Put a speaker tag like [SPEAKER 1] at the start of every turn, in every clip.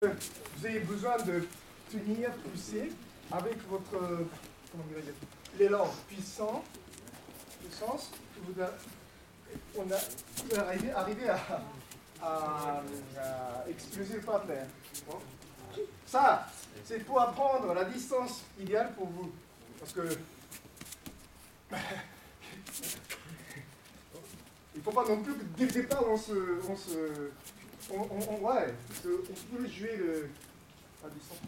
[SPEAKER 1] vous avez besoin de tenir, pousser avec votre, l'élan puissant, puissance, vous a, on a, arrivé, arrivé à, à, à exploser le partenaire. Ça, c'est pour apprendre la distance idéale pour vous. Parce que il ne faut pas non plus que dès le départ on se, on se on, on, ouais, on peut jouer le, à distance.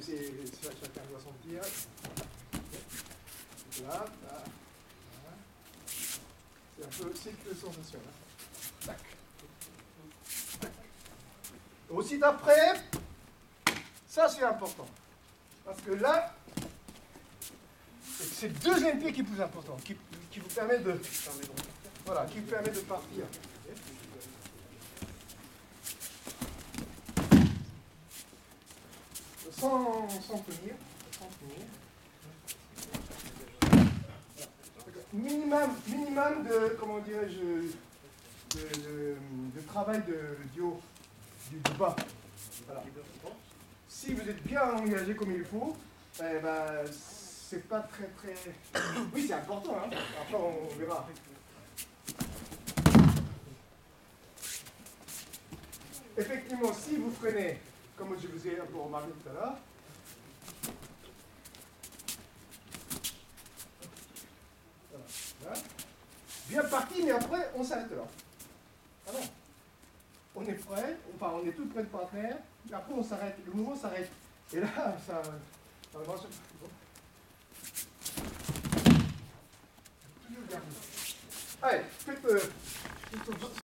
[SPEAKER 1] C'est, c'est, chacun doit sentir. Là, là. C'est un peu cette sensation là. Tac. Tac. Aussi d'après, ça c'est important. Parce que là, c'est le deuxième pied qui est plus important, qui, qui vous permet de. Voilà, qui permet de partir. Sans, sans tenir. Sans tenir. Minimum, minimum de, comment dirais-je, de, de, de, travail de, du haut, du, du bas. Voilà. Si vous êtes bien engagé comme il faut, eh ben, c'est pas très très. Oui, c'est important, hein. Après, on verra. Effectivement, si vous freinez, comme je vous ai un peu remarqué tout à l'heure, voilà. bien parti, mais après, on s'arrête là. Ah non. On est prêt, enfin, on est tout près de partenaire, et après, on s'arrête, le mouvement s'arrête. Et là, ça. ça. Allez, faites. Euh,